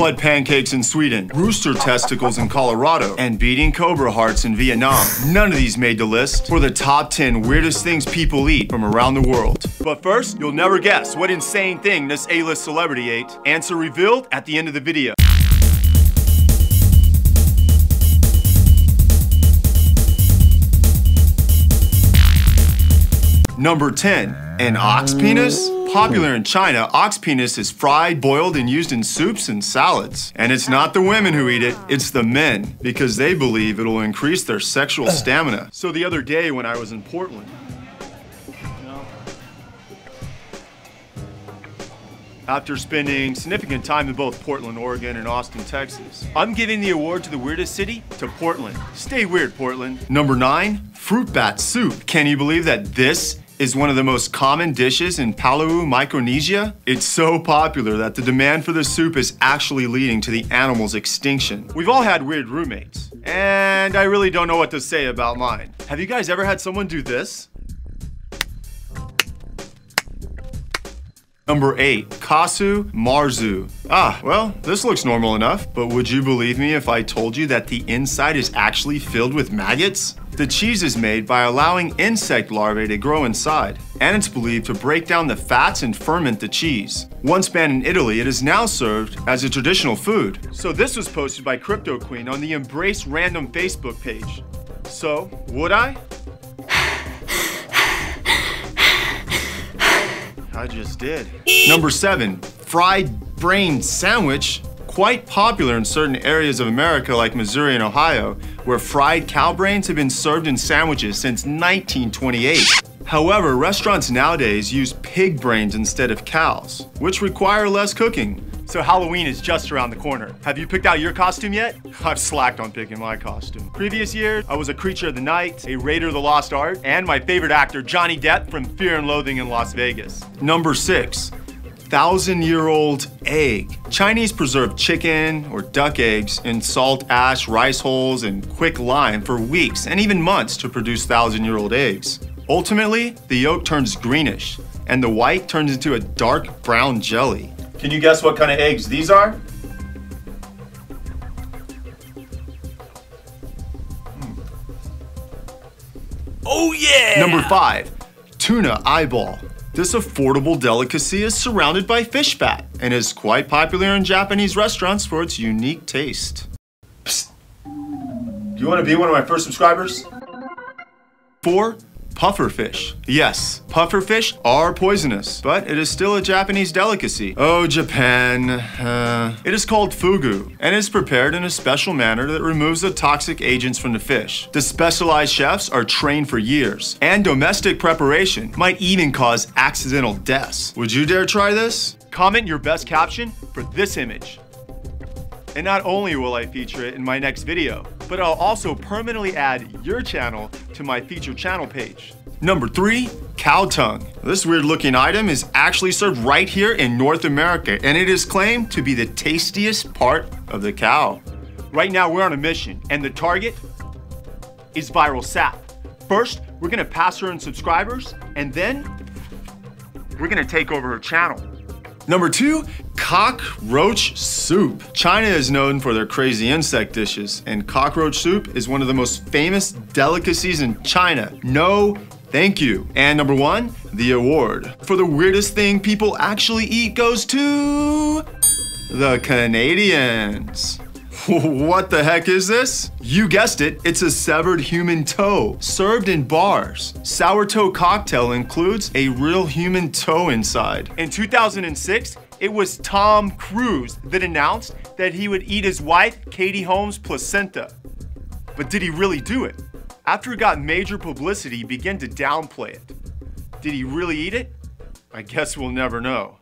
blood pancakes in Sweden, rooster testicles in Colorado, and beating cobra hearts in Vietnam. None of these made the list for the top 10 weirdest things people eat from around the world. But first, you'll never guess what insane thing this A-list celebrity ate. Answer revealed at the end of the video. Number 10, an ox penis? Popular in China, ox penis is fried, boiled, and used in soups and salads. And it's not the women who eat it, it's the men, because they believe it'll increase their sexual stamina. So the other day when I was in Portland, after spending significant time in both Portland, Oregon and Austin, Texas. I'm giving the award to the weirdest city to Portland. Stay weird, Portland. Number nine, fruit bat soup. Can you believe that this is one of the most common dishes in Palau, Micronesia. It's so popular that the demand for the soup is actually leading to the animal's extinction. We've all had weird roommates, and I really don't know what to say about mine. Have you guys ever had someone do this? Number 8. Casu Marzu. Ah, well, this looks normal enough, but would you believe me if I told you that the inside is actually filled with maggots? The cheese is made by allowing insect larvae to grow inside, and it's believed to break down the fats and ferment the cheese. Once banned in Italy, it is now served as a traditional food. So this was posted by Crypto Queen on the Embrace Random Facebook page. So, would I? I just did. Number seven, fried brain sandwich. Quite popular in certain areas of America like Missouri and Ohio, where fried cow brains have been served in sandwiches since 1928. However, restaurants nowadays use pig brains instead of cows, which require less cooking. So Halloween is just around the corner. Have you picked out your costume yet? I've slacked on picking my costume. Previous year, I was a creature of the night, a raider of the lost art, and my favorite actor, Johnny Depp from Fear and Loathing in Las Vegas. Number six, thousand year old egg. Chinese preserve chicken or duck eggs in salt ash, rice hulls, and quick lime for weeks and even months to produce thousand year old eggs. Ultimately, the yolk turns greenish and the white turns into a dark brown jelly. Can you guess what kind of eggs these are? Oh yeah! Number five, tuna eyeball. This affordable delicacy is surrounded by fish fat and is quite popular in Japanese restaurants for its unique taste. Psst. Do you want to be one of my first subscribers? Four, pufferfish. Yes, pufferfish are poisonous, but it is still a Japanese delicacy. Oh, Japan. Uh, it is called fugu, and is prepared in a special manner that removes the toxic agents from the fish. The specialized chefs are trained for years, and domestic preparation might even cause accidental deaths. Would you dare try this? Comment your best caption for this image. And not only will I feature it in my next video, but I'll also permanently add your channel to my featured channel page. Number three, cow tongue. This weird looking item is actually served right here in North America, and it is claimed to be the tastiest part of the cow. Right now, we're on a mission, and the target is Viral Sap. First, we're gonna pass her in subscribers, and then we're gonna take over her channel. Number two, cockroach soup. China is known for their crazy insect dishes, and cockroach soup is one of the most famous delicacies in China. No Thank you. And number one, the award for the weirdest thing people actually eat goes to the Canadians. what the heck is this? You guessed it, it's a severed human toe, served in bars. Sour toe cocktail includes a real human toe inside. In 2006, it was Tom Cruise that announced that he would eat his wife, Katie Holmes' placenta. But did he really do it? After it got major publicity, he began to downplay it. Did he really eat it? I guess we'll never know.